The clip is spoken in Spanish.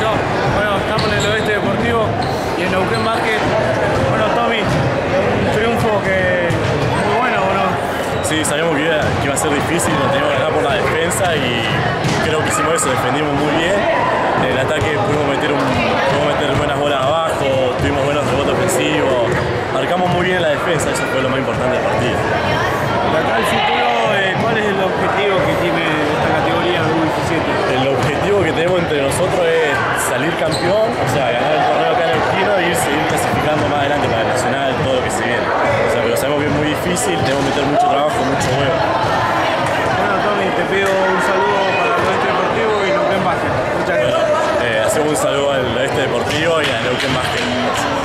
Chao. Bueno, estamos en el oeste deportivo y en Neuquén Básquet. Bueno, Tommy, un triunfo que muy bueno, ¿o no? Sí, sabíamos que iba, que iba a ser difícil, nos teníamos que ganar por la defensa y creo que hicimos eso, defendimos muy bien. En el ataque pudimos meter, un, pudimos meter buenas bolas abajo, tuvimos buenos rebotes ofensivos, marcamos muy bien la defensa, eso fue lo más importante del partido. De acá al futuro, eh, ¿cuál es el objetivo que tiene esta categoría U17? El objetivo que tenemos entre nosotros es salir campeón, o sea, ganar el torneo acá en el Quino y ir, seguir clasificando más adelante para el Nacional, todo lo que se viene. O sea, pero sabemos que es muy difícil, tenemos que meter mucho trabajo, mucho huevo. Bueno, Tommy, te pido un saludo para el oeste deportivo y Neuquén Básquet. Muchas gracias. Eh, hacemos un saludo al Oeste Deportivo y a Neuquén Basket.